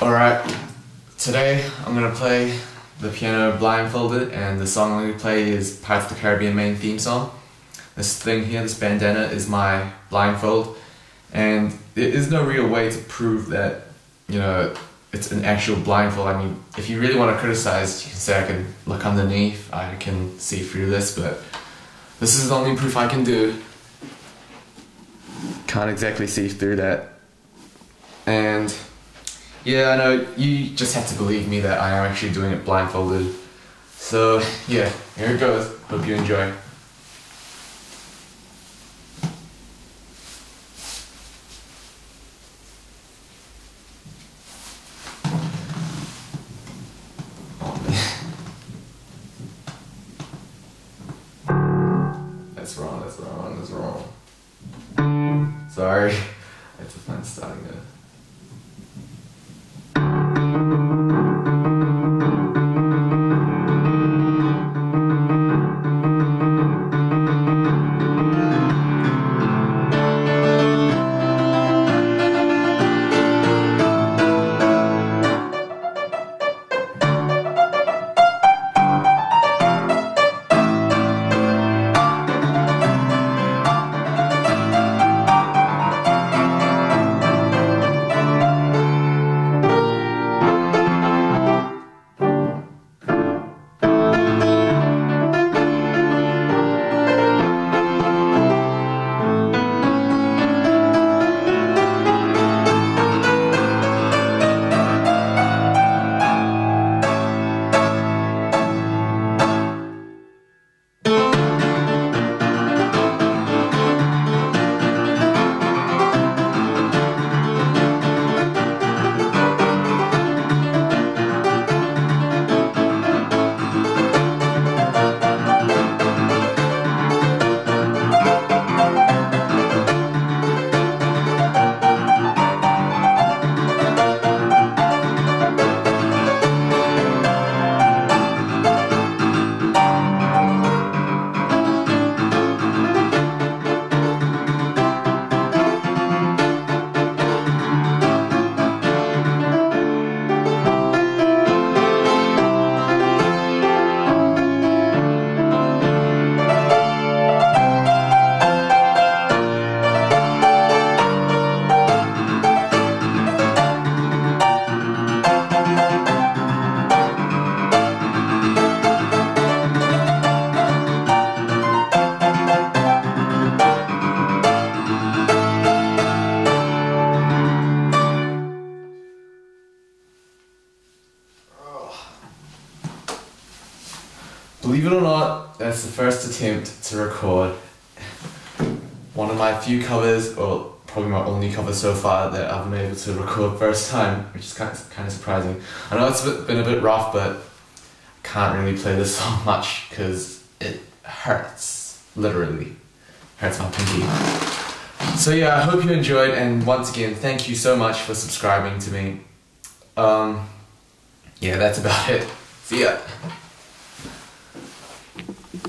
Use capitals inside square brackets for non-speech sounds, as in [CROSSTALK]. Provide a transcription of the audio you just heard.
Alright, today I'm gonna play the piano blindfolded and the song I'm gonna play is Pirates of the Caribbean main theme song. This thing here, this bandana, is my blindfold and there is no real way to prove that, you know, it's an actual blindfold. I mean, if you really want to criticize, you can say I can look underneath, I can see through this, but this is the only proof I can do. Can't exactly see through that. And yeah, I know you just have to believe me that I am actually doing it blindfolded. So yeah, here it goes. Hope you enjoy. [LAUGHS] That's wrong, that's wrong, that's wrong. Sorry. I had to find starting it. Believe it or not, that's the first attempt to record one of my few covers, or probably my only cover so far that I've been able to record first time, which is kind of, kind of surprising. I know it's been a bit rough, but I can't really play this [LAUGHS] song much because it hurts, literally. Hurts my pinky. So yeah, I hope you enjoyed, and once again, thank you so much for subscribing to me. Um, yeah, that's about it. See ya.